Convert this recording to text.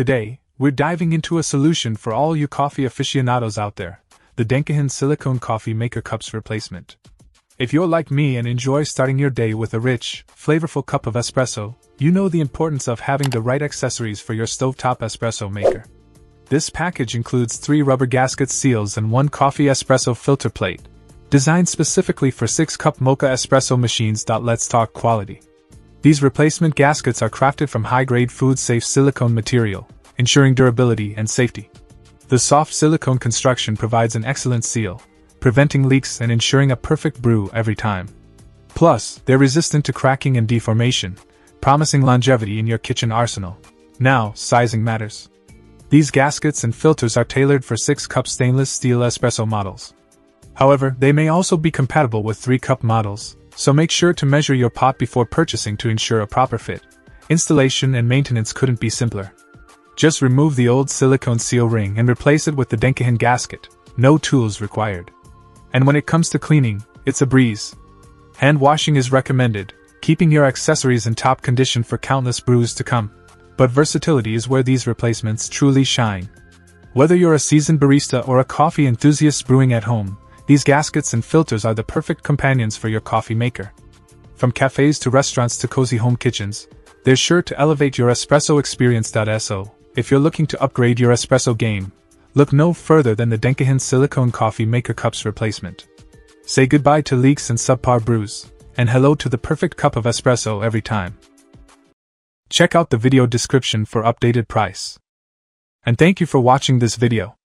Today, we're diving into a solution for all you coffee aficionados out there the Denkuhin Silicone Coffee Maker Cups Replacement. If you're like me and enjoy starting your day with a rich, flavorful cup of espresso, you know the importance of having the right accessories for your stovetop espresso maker. This package includes three rubber gasket seals and one coffee espresso filter plate, designed specifically for 6 cup mocha espresso machines. Let's talk quality. These replacement gaskets are crafted from high grade food safe silicone material, ensuring durability and safety. The soft silicone construction provides an excellent seal, preventing leaks and ensuring a perfect brew every time. Plus, they're resistant to cracking and deformation, promising longevity in your kitchen arsenal. Now, sizing matters. These gaskets and filters are tailored for 6 cup stainless steel espresso models. However, they may also be compatible with 3 cup models, so make sure to measure your pot before purchasing to ensure a proper fit. Installation and maintenance couldn't be simpler. Just remove the old silicone seal ring and replace it with the Denkuhin gasket. No tools required. And when it comes to cleaning, it's a breeze. Hand washing is recommended, keeping your accessories in top condition for countless brews to come. But versatility is where these replacements truly shine. Whether you're a seasoned barista or a coffee enthusiast brewing at home, these gaskets and filters are the perfect companions for your coffee maker. From cafes to restaurants to cozy home kitchens, they're sure to elevate your espresso experience. So, if you're looking to upgrade your espresso game, look no further than the Denkuhin Silicone Coffee Maker Cups replacement. Say goodbye to leaks and subpar brews, and hello to the perfect cup of espresso every time. Check out the video description for updated price. And thank you for watching this video.